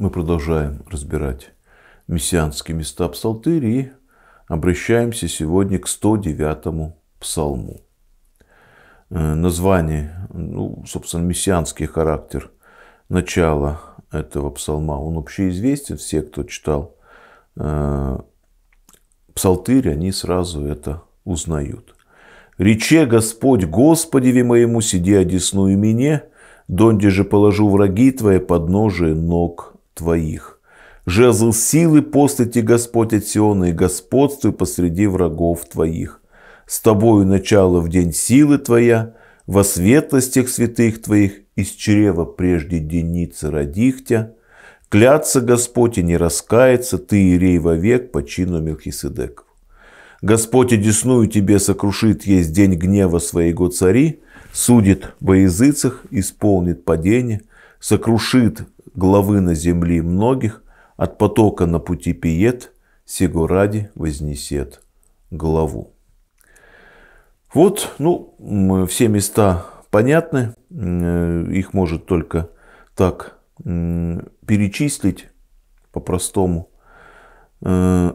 мы продолжаем разбирать мессианские места псалтыри и обращаемся сегодня к 109 псалму. Э, название, ну, собственно, мессианский характер начала этого псалма, он общеизвестен. Все, кто читал э, псалтырь, они сразу это узнают. «Рече Господь Господеви моему, сиди одесную мне, донде же положу враги твои под ножи ног твоих. Жезл силы послайте Господь от Сиона и господствуй посреди врагов твоих. С тобою начало в день силы твоя, во светлостях святых твоих, из чрева прежде деницы родихтя. Клятся Господь и не раскается, ты, Ирей, вовек по чину Мелхиседеков. Господь одесную тебе сокрушит есть день гнева своего цари, судит во языцах, исполнит падение, сокрушит главы на земли многих, от потока на пути пиет, сего ради вознесет главу. Вот, ну, все места понятны, их может только так перечислить по-простому. Э,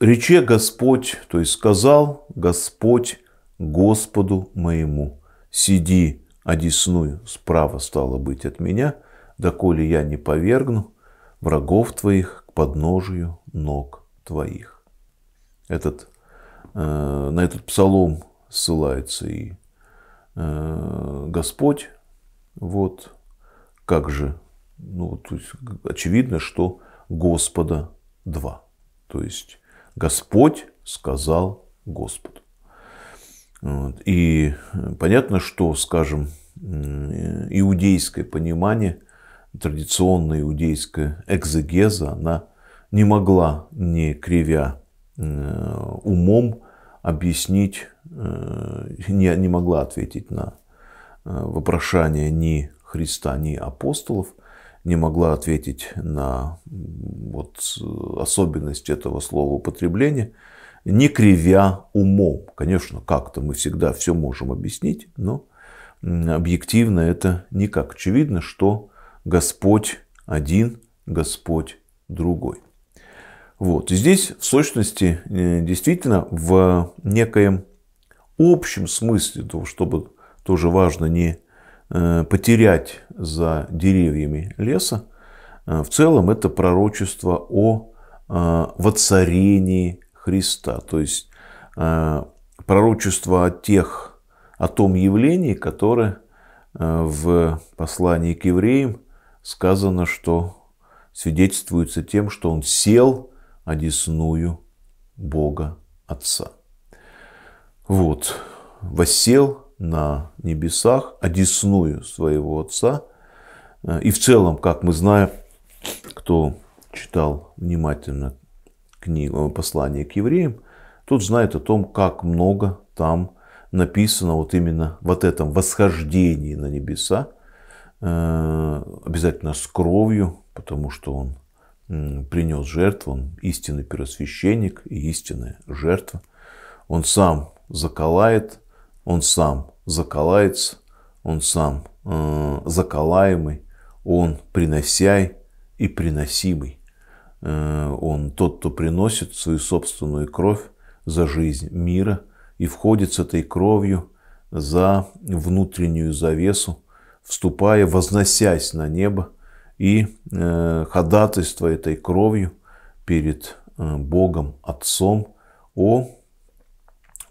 Рече Господь, то есть сказал Господь Господу моему, сиди одесную справа стало быть от меня, доколе я не повергну врагов твоих к подножию ног твоих. Этот, э, на этот псалом ссылается и э, Господь. Вот как же, ну, то есть очевидно, что Господа два. То есть Господь сказал Господу. И понятно, что, скажем, иудейское понимание, традиционная иудейская экзегеза, она не могла, не кривя умом, объяснить, не, не могла ответить на вопрошание ни Христа, ни апостолов, не могла ответить на вот особенность этого слова употребления – не кривя умом. Конечно, как-то мы всегда все можем объяснить, но объективно это никак. Очевидно, что Господь один, Господь другой. Вот. И здесь, в сущности, э, действительно, в некоем общем смысле, чтобы тоже важно не э, потерять за деревьями леса, э, в целом это пророчество о воцарении Христа. То есть пророчество о тех, о том явлении, которое в послании к евреям сказано, что свидетельствуется тем, что он сел одесную Бога Отца. Вот, воссел на небесах, одесную своего Отца. Э, и в целом, как мы знаем, кто читал внимательно книгу, послание к евреям, тот знает о том, как много там написано вот именно вот этом восхождении на небеса, э, обязательно с кровью, потому что он принес жертву, он истинный первосвященник и истинная жертва. Он сам заколает, он сам заколается, он сам э, заколаемый, он приносяй и приносимый. Э, он тот, кто приносит свою собственную кровь за жизнь мира и входит с этой кровью за внутреннюю завесу, вступая, возносясь на небо и э, ходатайство этой кровью перед э, Богом Отцом о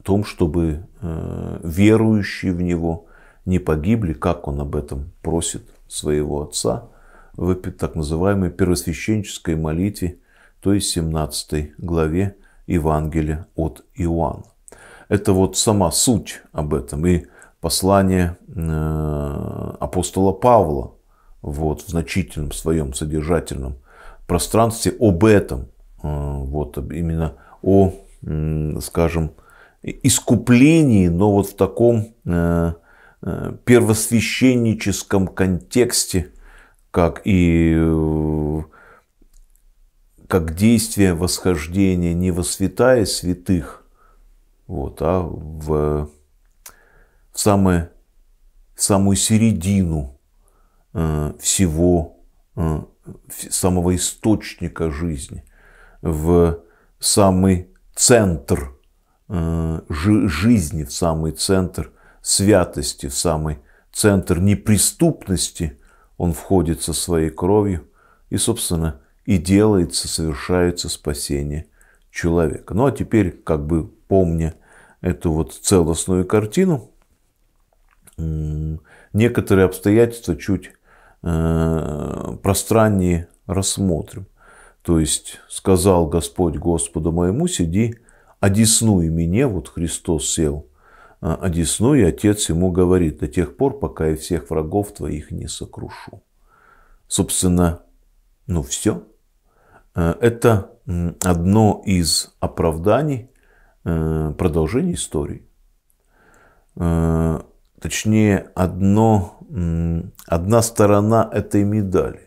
том, чтобы верующие в Него не погибли, как Он об этом просит своего Отца – в так называемой первосвященческой молитве, то есть 17 главе Евангелия от Иоанна. Это вот сама суть об этом. И послание э, апостола Павла вот, в значительном своем содержательном пространстве об этом, э, вот именно о, скажем, искуплении, но вот в таком э, первосвященническом контексте как и как действие восхождения не во святая святых, вот, а в, самое, самую середину э, всего э, самого источника жизни, в самый центр э, жизни, в самый центр святости, в самый центр неприступности он входит со своей кровью и, собственно, и делается, совершается спасение человека. Ну а теперь, как бы помня эту вот целостную картину, некоторые обстоятельства чуть э, пространнее рассмотрим. То есть сказал Господь Господу моему, сиди, одесну мне, вот Христос сел, а, одесну, и Отец ему говорит, до тех пор, пока я всех врагов твоих не сокрушу. Собственно, ну все. Э, это одно из оправданий э, продолжения истории. Э, точнее, одно, одна сторона этой медали.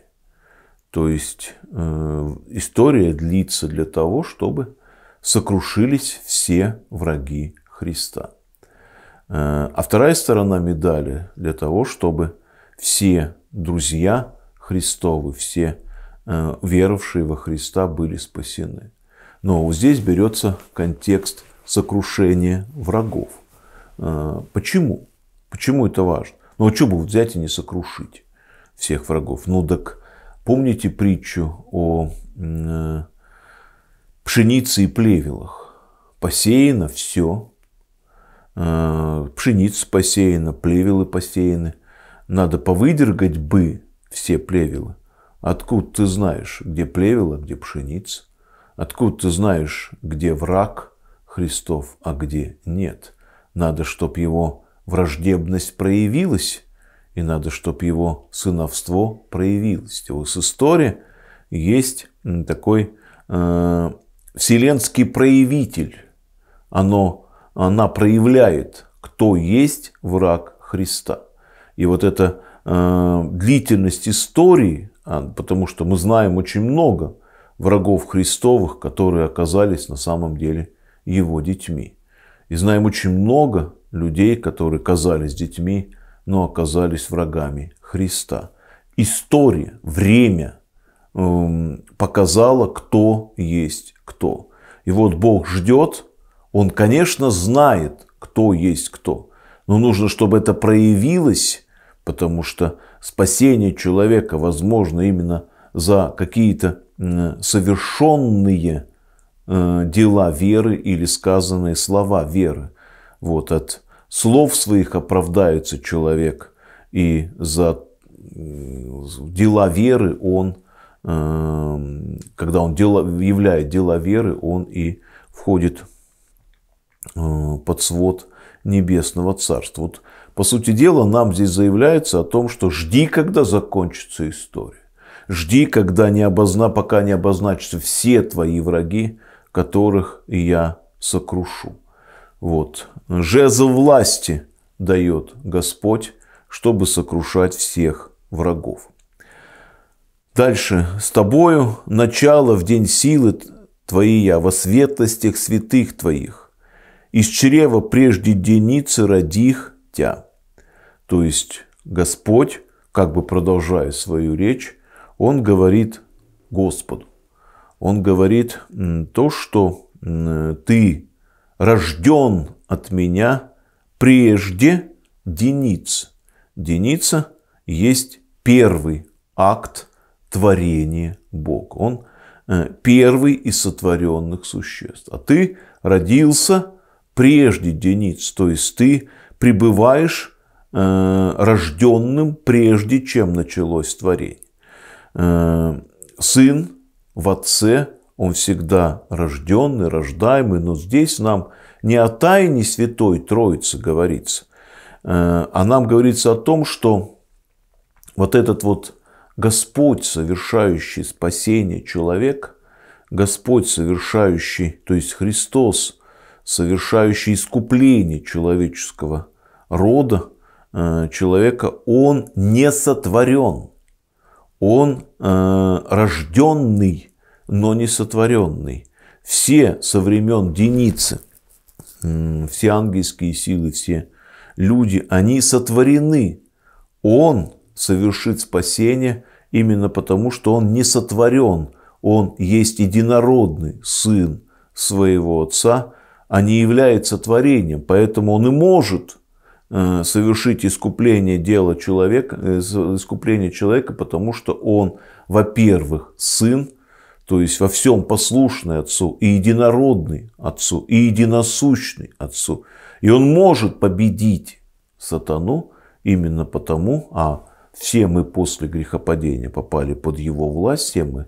То есть история длится для того, чтобы сокрушились все враги Христа. А вторая сторона медали для того, чтобы все друзья Христовы, все Э, веровавшие во Христа были спасены. Но здесь берется контекст сокрушения врагов. Э, почему? Почему это важно? Ну, а что бы взять и не сокрушить всех врагов? Ну, так помните притчу о э, пшенице и плевелах? Посеяно все, пшеница посеяна, плевелы посеяны. Надо повыдергать бы все плевелы, Откуда ты знаешь, где плевела, где пшеница? Откуда ты знаешь, где враг Христов, а где нет? Надо, чтобы его враждебность проявилась, и надо, чтобы его сыновство проявилось. У истории есть такой э, вселенский проявитель. Оно, она проявляет, кто есть враг Христа. И вот эта э, длительность истории, а, потому что мы знаем очень много врагов Христовых, которые оказались на самом деле его детьми. И знаем очень много людей, которые казались детьми, но оказались врагами Христа. История, время эм, показала, кто есть кто. И вот Бог ждет, Он, конечно, знает, кто есть кто. Но нужно, чтобы это проявилось, потому что спасение человека возможно именно за какие-то совершенные э, дела веры или сказанные слова веры. Вот от слов своих оправдается человек, и за дела веры он, э, когда он дела, являет дела веры, он и входит э, под свод небесного царства. Вот по сути дела, нам здесь заявляется о том, что жди, когда закончится история. Жди, когда не обозна, пока не обозначатся все твои враги, которых я сокрушу. Вот. Жезл власти дает Господь, чтобы сокрушать всех врагов. Дальше. С тобою начало в день силы твоей я во светлостях святых твоих. Из чрева прежде деницы родих тя. То есть Господь, как бы продолжая свою речь, Он говорит Господу. Он говорит то, что ты рожден от меня прежде дениц. Деница есть первый акт творения Бога. Он э, первый из сотворенных существ. А ты родился прежде дениц, то есть ты пребываешь э, рожденным прежде, чем началось творение. Э, сын в отце, он всегда рожденный, рождаемый, но здесь нам не о тайне Святой Троицы говорится, э, а нам говорится о том, что вот этот вот Господь, совершающий спасение человека, Господь, совершающий, то есть Христос, совершающий искупление человеческого рода, э, человека, он не сотворен. Он э, рожденный, но не сотворенный. Все со времен Деницы, все ангельские силы, все люди, они сотворены. Он совершит спасение именно потому, что он не сотворен, он есть единородный сын своего отца, а не является творением. Поэтому он и может э, совершить искупление дела человека, э, искупление человека, потому что он, во-первых, сын, то есть во всем послушный Отцу, и единородный Отцу, и единосущный Отцу. И он может победить сатану именно потому, а все мы после грехопадения попали под его власть, все мы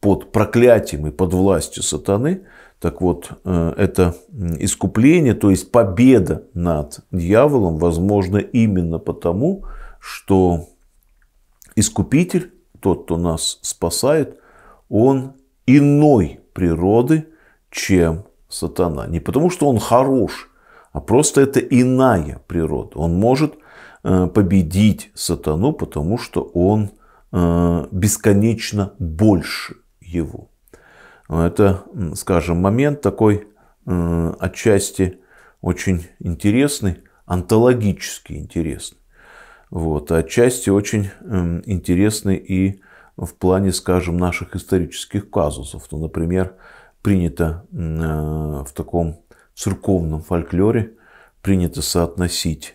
под проклятием и под властью сатаны. Так вот, э, это искупление, то есть победа над дьяволом, возможно именно потому, что искупитель, тот, кто нас спасает, он иной природы, чем сатана. Не потому, что он хорош, а просто это иная природа. Он может э, победить сатану, потому что он э, бесконечно больше его. Это, скажем, момент такой э, отчасти очень интересный, онтологически интересный. Вот, а отчасти очень интересный и в плане, скажем, наших исторических казусов. Ну, например, принято в таком церковном фольклоре принято соотносить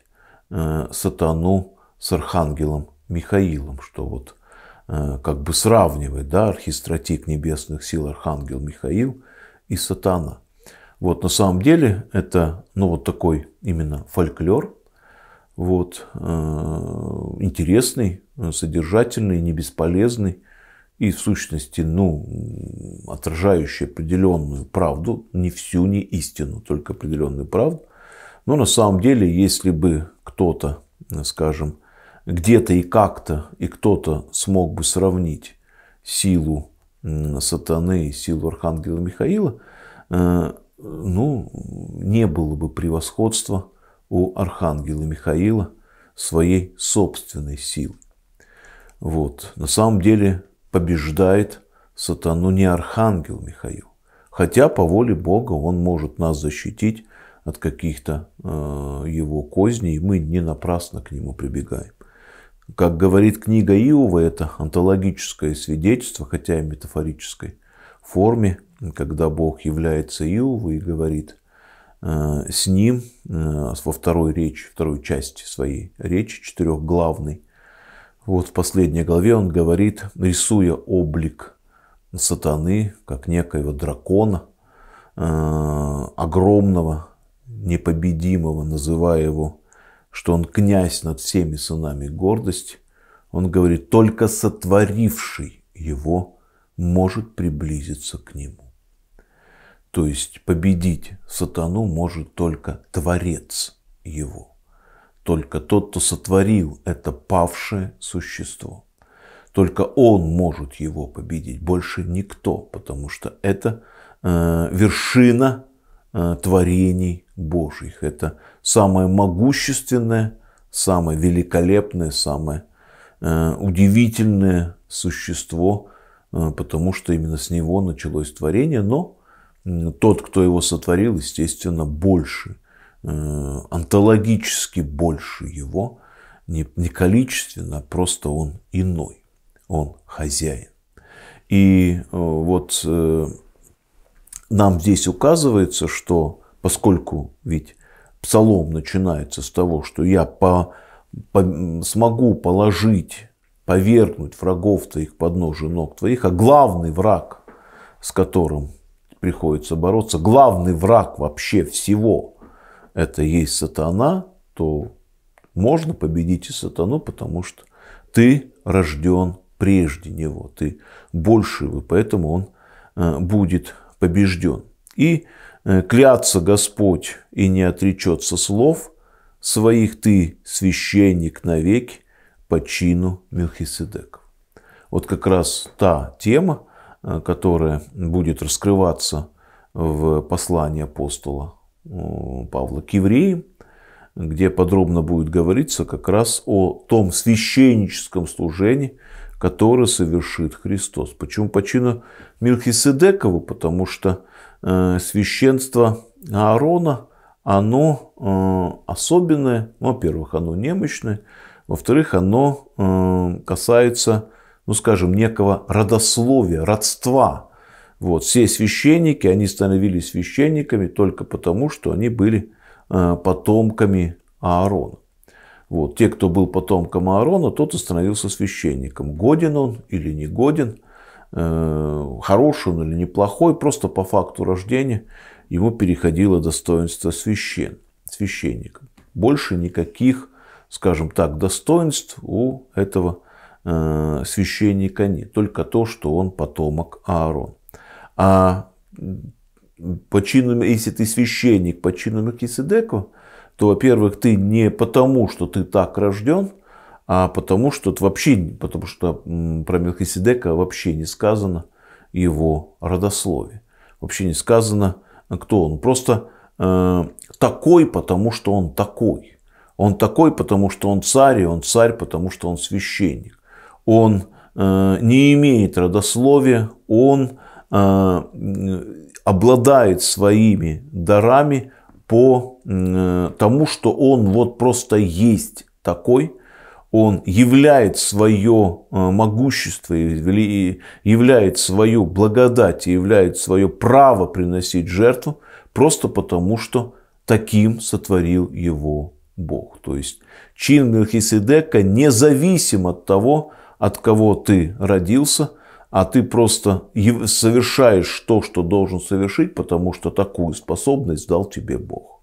э, сатану с архангелом Михаилом, что вот э, как бы сравнивает, да, архистратик небесных сил архангел Михаил и сатана. Вот на самом деле это, ну вот такой именно фольклор, вот, э, интересный, содержательный, не бесполезный, и в сущности, ну, отражающий определенную правду, не всю, не истину, только определенную правду. Но на самом деле, если бы кто-то, скажем, где-то и как-то, и кто-то смог бы сравнить силу сатаны и силу архангела Михаила, э, ну, не было бы превосходства у архангела Михаила своей собственной силы. Вот. На самом деле побеждает сатану не архангел Михаил. Хотя по воле Бога он может нас защитить от каких-то э, его козней, и мы не напрасно к нему прибегаем. Как говорит книга Иова, это антологическое свидетельство, хотя и метафорической форме, когда Бог является Иову и говорит с ним э, во второй речи, второй части своей речи, четырехглавной, вот в последней главе он говорит, рисуя облик сатаны, как некоего дракона, э, огромного, непобедимого, называя его, что он князь над всеми сынами гордости, он говорит, только сотворивший его может приблизиться к нему. То есть победить сатану может только Творец его только тот, кто сотворил это павшее существо. Только он может его победить, больше никто, потому что это э, вершина э, творений Божьих. Это самое могущественное, самое великолепное, самое э, удивительное существо, э, потому что именно с него началось творение. Но тот, кто его сотворил, естественно, больше – Э, онтологически больше его, не, не количественно, а просто он иной, он хозяин. И э, вот э, нам здесь указывается, что поскольку ведь псалом начинается с того, что я по, по, смогу положить, повергнуть врагов твоих под ножи ног твоих, а главный враг, с которым приходится бороться, главный враг вообще всего – это есть сатана, то можно победить и сатану, потому что ты рожден прежде него, ты больше его, поэтому он э, будет побежден. И э, клятся Господь и не отречется слов своих, ты священник навеки по чину Мелхиседеков. Вот как раз та тема, э, которая будет раскрываться в послании апостола Павла к евреям, где подробно будет говориться как раз о том священническом служении, которое совершит Христос. Почему по чину Милхиседекову? Потому что э, священство Аарона, оно э, особенное. Во-первых, оно немощное. Во-вторых, оно э, касается ну скажем, некого родословия, родства. Вот, все священники, они становились священниками только потому, что они были э, потомками Аарона. Вот, те, кто был потомком Аарона, тот и становился священником. Годен он или не годен, э, хороший он или неплохой, просто по факту рождения ему переходило достоинство священ, священника. Больше никаких, скажем так, достоинств у этого священника нет. Только то, что он потомок Аарон. А по чину, если ты священник по чину Мелкиседеку, то, во-первых, ты не потому, что ты так рожден, а потому что вообще, потому что про Мелхиседека вообще не сказано его родословие. Вообще не сказано, кто он. Просто э, такой, потому что он такой. Он такой, потому что он царь, и он царь, потому что он священник. Он э, не имеет родословия, он э, обладает своими дарами по э, тому, что он вот просто есть такой, он являет свое могущество, являет свою благодать, являет свое право приносить жертву, просто потому, что таким сотворил его Бог. То есть чин Мелхиседека независим от того, от кого ты родился, а ты просто совершаешь то, что должен совершить, потому что такую способность дал тебе Бог.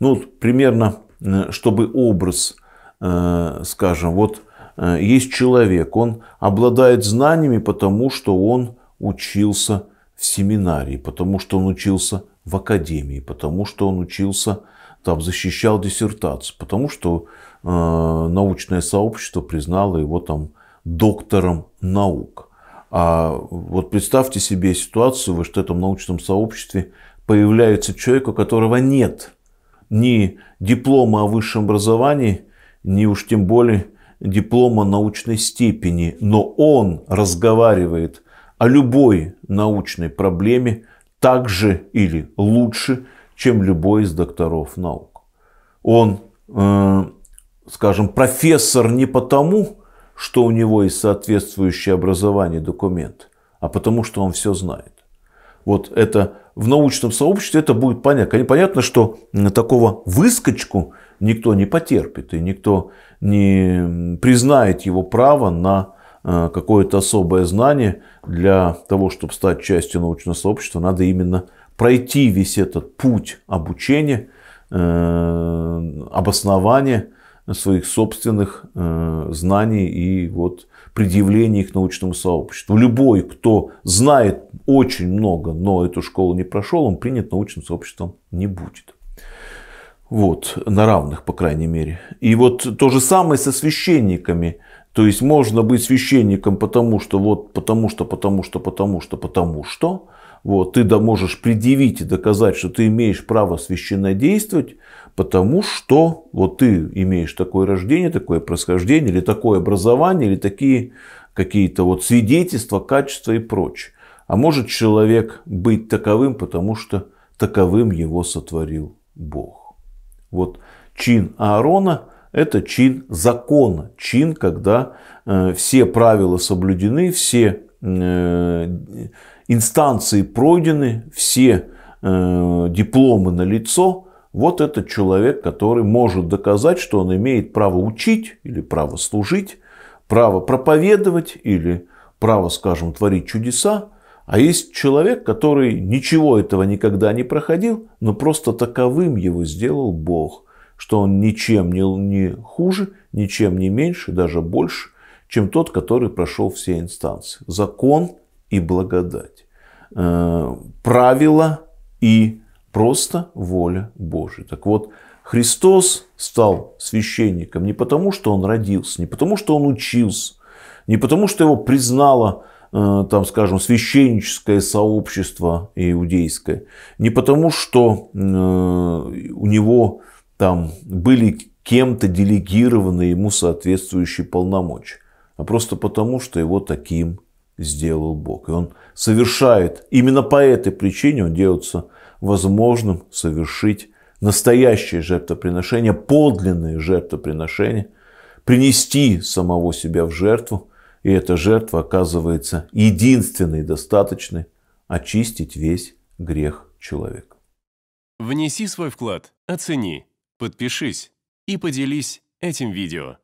Ну, примерно, э, чтобы образ, э, скажем, вот э, есть человек, он обладает знаниями, потому что он учился в семинарии, потому что он учился в академии, потому что он учился, там, защищал диссертацию, потому что э, научное сообщество признало его там доктором наук. А вот представьте себе ситуацию, что в этом научном сообществе появляется человек, у которого нет ни диплома о высшем образовании, ни уж тем более диплома научной степени, но он разговаривает о любой научной проблеме так же или лучше, чем любой из докторов наук. Он, э, скажем, профессор не потому, что у него есть соответствующее образование, документ, а потому что он все знает. Вот это в научном сообществе это будет понятно. Понятно, что такого выскочку никто не потерпит, и никто не признает его право на э, какое-то особое знание. Для того, чтобы стать частью научного сообщества, надо именно пройти весь этот путь обучения, э, обоснования, своих собственных э, знаний и вот предъявления их научному сообществу. Любой, кто знает очень много, но эту школу не прошел, он принят научным сообществом не будет. Вот, на равных, по крайней мере. И вот то же самое со священниками. То есть можно быть священником потому что, вот, потому что, потому что, потому что, потому что. Вот, ты да можешь предъявить и доказать, что ты имеешь право священно действовать, потому что вот ты имеешь такое рождение, такое происхождение, или такое образование, или такие какие-то вот свидетельства, качества и прочее. А может человек быть таковым, потому что таковым его сотворил Бог. Вот чин Аарона – это чин закона, чин, когда э, все правила соблюдены, все э, инстанции пройдены, все э, дипломы на лицо, вот этот человек, который может доказать, что он имеет право учить или право служить, право проповедовать или право, скажем, творить чудеса. А есть человек, который ничего этого никогда не проходил, но просто таковым его сделал Бог, что он ничем не, не хуже, ничем не меньше, даже больше, чем тот, который прошел все инстанции. Закон и благодать. Э, правила и просто воля Божия. Так вот, Христос стал священником не потому, что он родился, не потому, что он учился, не потому, что его признало, э, там, скажем, священническое сообщество иудейское, не потому, что э, у него там были кем-то делегированы ему соответствующие полномочия, а просто потому, что его таким сделал Бог. И он совершает, именно по этой причине он делается возможным совершить настоящее жертвоприношение, подлинное жертвоприношение, принести самого себя в жертву И эта жертва оказывается единственной достаточной очистить весь грех человека. Внеси свой вклад, оцени, подпишись и поделись этим видео.